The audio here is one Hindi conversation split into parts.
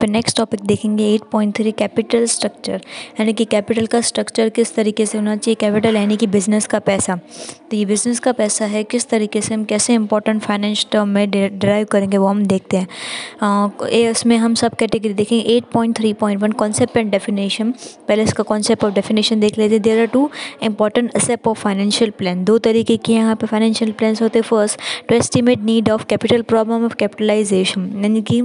फिर नेक्स्ट टॉपिक देखेंगे eight point three capital structure यानी कि कैपिटल का स्ट्रक्चर किस तरीके से होना चाहिए कैपिटल यानी कि बिज़नेस का पैसा. तो ये बिज़नेस का पैसा है, किस तरीके से हम कैसे इंपॉर्टेंट फाइनेंस टर्म में ड्राइव करेंगे वो हम देखते हैं. इसमें हम सब कैटेगरी देखेंगे eight point three point one concept and definition पहले इसका कॉन्सेप्ट ऑफ़ डेफिनेशन देख लेते हैं. There are two important aspect of financial plan दो तरीके के यहाँ पे फाइनेंशियल प्लान होते हैं. First to estimate need of capital problem of capitalization यानी कि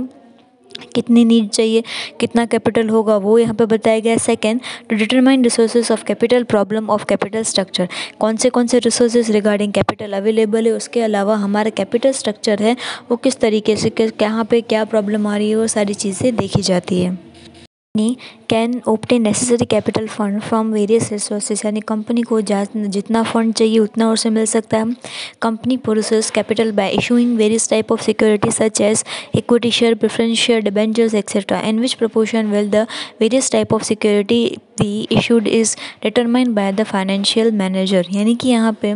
कितनी नीड चाहिए, कितना कैपिटल होगा, वो यहाँ पे बताया गया है। Second to determine resources of capital problem of capital structure कौन से कौन से रिसोर्सेज रिगार्डिंग कैपिटल अवेलेबल है, उसके अलावा हमारा कैपिटल स्ट्रक्चर है, वो किस तरीके से कहाँ पे क्या प्रॉब्लम आ रही है, वो सारी चीज़ें देखी जाती है। Can obtain necessary capital fund from various resources यानी कंपनी को जितना फंड चाहिए, उतना और से मिल सकता है। Company process capital by issuing various type of security such as equity share preference share debentures etcetera and which proportion will the various type of security be issued is determined by the financial manager यानी कि यहाँ पे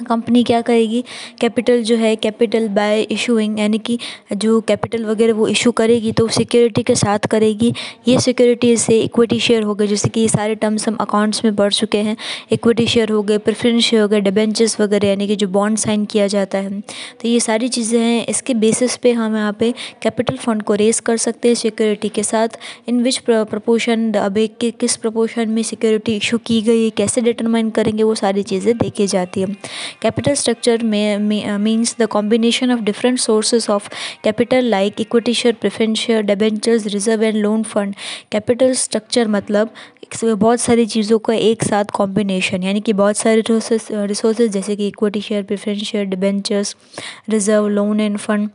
कंपनी क्या करेगी? कैपिटल जो है, कैपिटल बाय इशूइंग यानी कि जो कैपिटल वगैरह वो इशू करेगी तो सिक्योरिटी के साथ करेगी। ये सिक्योरिटी से इक्विटी शेयर हो गए, जैसे कि ये सारे टर्म्स हम अकाउंट्स में पढ़ चुके हैं। इक्विटी शेयर हो गए प्रेफरेंस शेयर हो गए डिबेंचर्स वगैरह, यानी कि जो बॉन्ड साइन किया जाता है। तो ये सारी चीज़ें हैं। इसके बेसिस पे हम यहाँ पे कैपिटल फंड को रेस कर सकते हैं सिक्योरिटी के साथ। इन विच प्रपोर्शन अभी किस प्रपोर्शन में सिक्योरिटी इशू की गई है, कैसे डिटरमाइन करेंगे, वो सारी चीज़ें देखी जाती है। Capital structure means the combination of different sources of capital like equity share preference debentures reserve and loan fund capital structure मतलब बहुत सारी चीज़ों का एक साथ कॉम्बिनेशन यानी कि बहुत सारे रिसोर्सेज जैसे कि equity share preference share debentures reserve loan and fund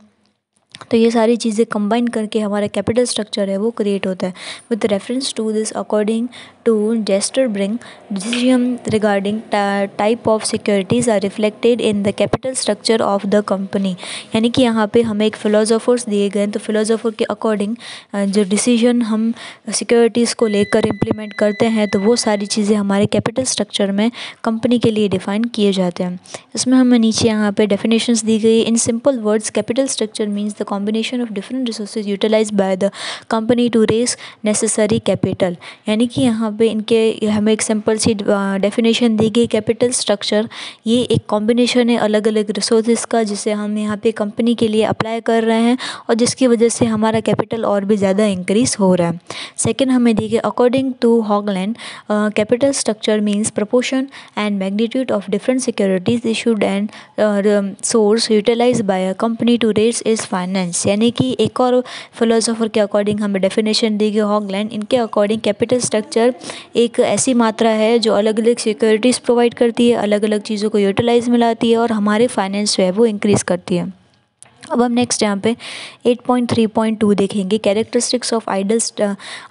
तो ये सारी चीज़ें कंबाइन करके हमारा कैपिटल स्ट्रक्चर है, वो क्रिएट होता है। With reference to this according to jester bring decision regarding type of securities are reflected in the capital structure of the company यानी कि यहाँ पे हमें एक फ़िलोज़ोफर्स दिए गए तो फिलोसोफर के अकॉर्डिंग जो डिसीज़न हम सिक्योरिटीज़ को लेकर इम्प्लीमेंट करते हैं तो वो सारी चीज़ें हमारे कैपिटल स्ट्रक्चर में कंपनी के लिए डिफ़ाइन किए जाते हैं। इसमें हमें नीचे यहाँ पे डेफिनेशंस दी गई in simple words capital structure means the combination of different resources utilized by the company to raise necessary capital. यानी कि यहाँ पे इनके, हमें एक सिंपल सी डेफिनेशन दी गई कैपिटल स्ट्रक्चर ये एक कॉम्बिनेशन है अलग अलग रिसोर्सेज का, जिसे हम यहाँ पे कंपनी के लिए अप्लाई कर रहे हैं और जिसकी वजह से हमारा कैपिटल और भी ज़्यादा इंक्रीज़ हो रहा है। सेकेंड हमें दी गई according to Hoagland capital structure means proportion and magnitude of different securities issued and source utilise by a company to raise is finance finance यानी कि एक और फिलोसोफर के अकॉर्डिंग हमें डेफिनेशन दी गई हॉगलैंड इनके अकॉर्डिंग कैपिटल स्ट्रक्चर एक ऐसी मात्रा है जो अलग अलग सिक्योरिटीज़ प्रोवाइड करती है अलग अलग चीज़ों को यूटिलाइज में लाती है और हमारे फाइनेंस जो है वो इंक्रीज़ करती है। अब हम नेक्स्ट यहाँ पे 8.3.2 देखेंगे। Characteristics of ideal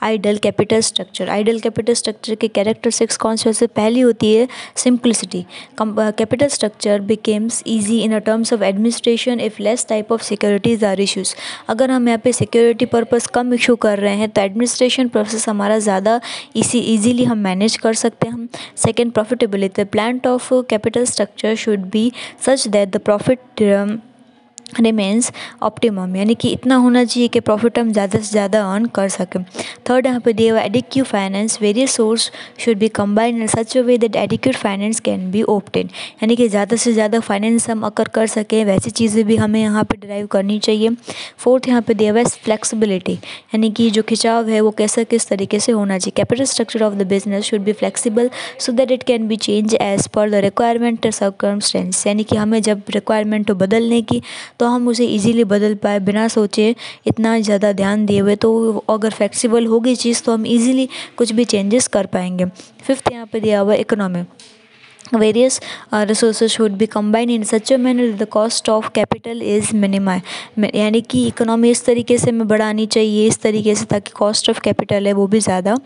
ideal capital structure ideal capital structure के कैरेक्टरिस्टिक्स कौन से से पहली होती है simplicity capital structure becomes easy in terms of administration if less type of securities are issues अगर हम यहाँ पे सिक्योरिटी पर्पज़ कम इशू कर रहे हैं तो एडमिनिस्ट्रेशन प्रोसेस हमारा ज़्यादा इसी ईजीली हम मैनेज कर सकते हैं हम। Second profitability plan of capital structure should be such that the profit remains optimum यानी कि इतना होना चाहिए कि प्रॉफिट हम ज़्यादा से ज़्यादा अर्न कर सकें। थर्ड यहाँ पे दिया हुआ adequate finance various source should be combined in such way that adequate finance can be obtained यानी कि ज़्यादा से ज़्यादा फाइनेंस हम अकर कर सकें, वैसी चीज़ें भी हमें यहाँ पे ड्राइव करनी चाहिए। फोर्थ यहाँ पे दिया हुआ है फ्लेक्सिबिलिटी यानी कि जो खिंचाव है वो कैसा किस तरीके से होना चाहिए। Capital structure of the business should be flexible so that it can be change as per the requirement circumstance यानी कि हमें जब रिक्वायरमेंट हो बदलने की तो हम उसे इजीली बदल पाए, बिना सोचे इतना ज़्यादा ध्यान दिए हुए। तो अगर फ्लेक्सिबल होगी चीज़ तो हम इजीली कुछ भी चेंजेस कर पाएँगे। फिफ्थ यहाँ पे दिया हुआ economy various uh, resources should be combined in such a manner that the cost of capital is यानी कि इकोनॉमी इस तरीके से हमें बढ़ानी चाहिए इस तरीके से ताकि कॉस्ट ऑफ़ कैपिटल है वो भी ज़्यादा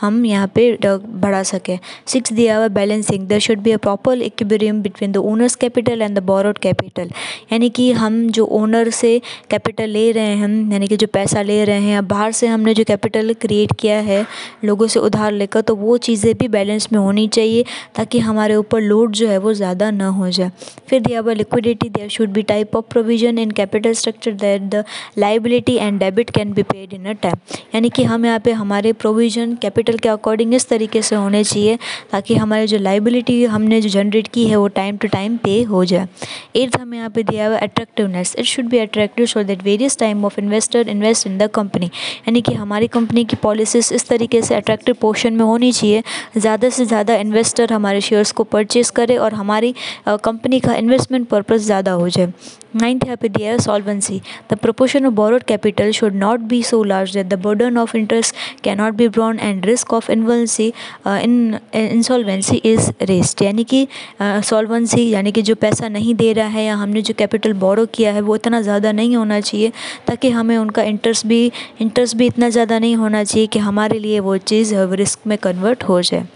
हम यहाँ पे बढ़ा सकें। सिक्स दिया हुआ balancing there should be a proper equilibrium between the owners capital and the borrowed capital यानी कि हम जो ओनर से कैपिटल ले रहे हैं यानी कि जो पैसा ले रहे हैं बाहर से हमने जो कैपिटल क्रिएट किया है लोगों से उधार लेकर तो वो चीज़ें भी बैलेंस में होनी चाहिए ताकि हमारे ऊपर लोड जो है वो ज़्यादा ना हो जाए। फिर दिया हुआ liquidity there should be type of provision in capital structure that the liability and debit can be paid in a time यानी कि हम यहाँ पे हमारे प्रोविज़न कैपिटल के अकॉर्डिंग इस तरीके से होने चाहिए ताकि हमारे जो लाइबिलिटी हमने जो जनरेट की है वो टाइम टू टाइम पे हो जाए। एट्थ हमें यहाँ पे दिया हुआ attractiveness it should be attractive so that various time of investor invest in the company यानी कि हमारी कंपनी की पॉलिसीज़ इस तरीके से अट्रैक्टिव पोर्शन में होनी चाहिए। ज़्यादा से ज़्यादा इन्वेस्टर हमारे शेयर्स को परचेज़ करे और हमारी कंपनी का इन्वेस्टमेंट पर्पज़ ज़्यादा हो जाए। नाइन्थ यहाँ पे दिया है solvency the proportion of borrowed capital should not be so large that the burden of interest can not be borne and risk of insolvency in insolvency is rest यानी कि सॉल्वेंसी यानी कि जो पैसा नहीं दे रहा है या हमने जो कैपिटल बोरो किया है, वो इतना ज़्यादा नहीं होना चाहिए, ताकि हमें उनका इंटरेस्ट भी इंटरेस्ट भी इतना ज़्यादा नहीं होना चाहिए कि हमारे लिए वो चीज़ रिस्क में कन्वर्ट हो जाए।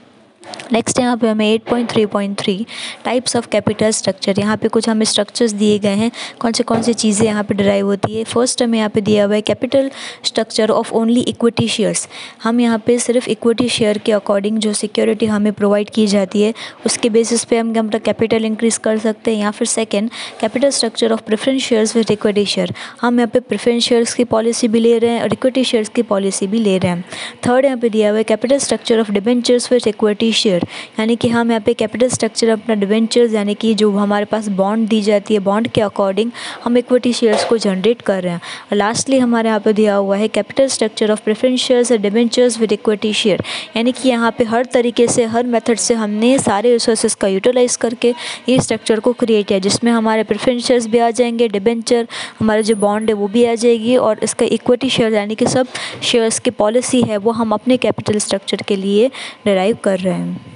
नेक्स्ट यहाँ पे हमें 8.3.3 टाइप्स ऑफ़ कैपिटल स्ट्रक्चर यहाँ पे कुछ हमें स्ट्रक्चर्स दिए गए हैं। कौन से, कौन सी चीज़ें यहाँ पे ड्राइव होती है? फ़र्स्ट हमें यहाँ पे दिया हुआ है capital structure of only equity shares हम यहाँ पे सिर्फ़ इक्विटी शेयर के अकॉर्डिंग जो सिक्योरिटी हमें प्रोवाइड की जाती है, उसके बेसिस पे हम अपना कैपिटल इंक्रीज़ कर सकते हैं। या फिर second capital structure of preference shares with equity share हम यहाँ पे प्रेफरेंस शेयर्स की पॉलिसी भी ले रहे हैं और इक्विटी शेयर्स की पॉलिसी भी ले रहे हैं। थर्ड यहाँ पे दिया हुआ है capital structure of debentures with equity share यानी कि हम यहाँ पे कैपिटल स्ट्रक्चर अपना डिवेंचर्स यानी कि जो हमारे पास बॉन्ड दी जाती है बॉन्ड के अकॉर्डिंग हम इक्विटी शेयर्स को जनरेट कर रहे हैं। और लास्टली हमारे यहाँ पे दिया हुआ है कैपिटल स्ट्रक्चर ऑफ़ प्रेफरेंस और डिवेंचर्स विद इक्विटी शेयर यानी कि यहाँ पे हर तरीके से, हर मेथड से हमने सारे रिसोर्सेज का यूटिलाइज करके ये स्ट्रक्चर को क्रिएट किया जिसमें हमारे प्रेफरेंस शेयर्स भी आ जाएँगे डिवेंचर हमारे जो बॉन्ड है वो भी आ जाएगी और इसका इक्विटी शेयर यानी कि सब शेयर्स की पॉलिसी है, वो हम अपने कैपिटल स्ट्रक्चर के लिए डिराइव कर रहे हैं।